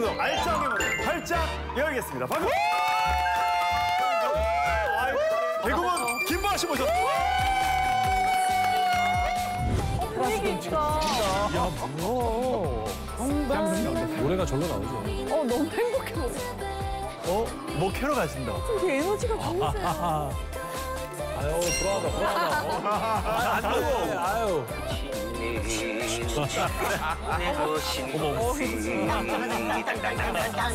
오늘도 알짱의 문을 활짝 열겠습니다. 박수! 개그맨 김보아 씨 모셨습니다. 분위기 있다. 노래가 절로 나오죠. 어, 너무 행복해 보여. 어? 뭐 캐러 가신다. 되게 에너지가 좋으세요. 아유, 불안하다, 불안하다. 아유. 내 것인 당당당당